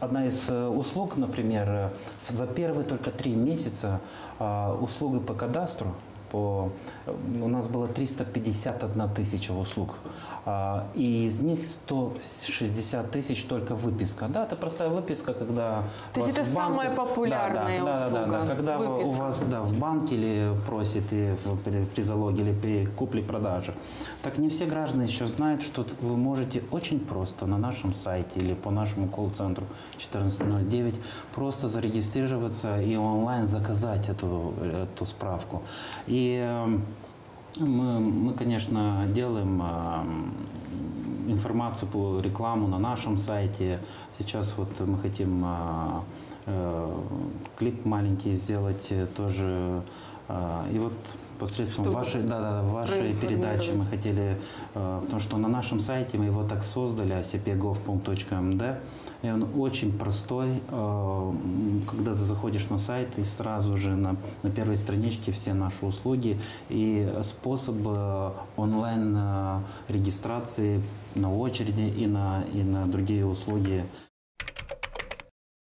одна из э, услуг, например, э, за первые только три месяца а, услуги по кадастру, по, у нас было 351 тысяча услуг, а, и из них 160 тысяч только выписка. Да, это простая выписка, когда... То есть это банке- самая популярная да, да, да, да, услуга, да, когда вы- у выписка. вас да, в банке или просит и при, при залоге или при купле-продаже. Так не все граждане еще знают, что вы можете очень просто на нашем сайте или по нашему колл-центру 1409 просто зарегистрироваться и онлайн заказать эту, эту справку. И э, мы, мы, конечно, делаем а, м, информацию по рекламу на нашем сайте. Сейчас вот мы хотим а, э, клип маленький сделать э, тоже. И вот посредством Чтобы вашей, да, да, вашей передачи мы хотели, э, потому что на нашем сайте мы его так создали, acpgov.md, и он очень простой. Когда ты заходишь на сайт, и сразу же на, на первой страничке все наши услуги и способ э, онлайн э, регистрации на очереди и на, и на другие услуги.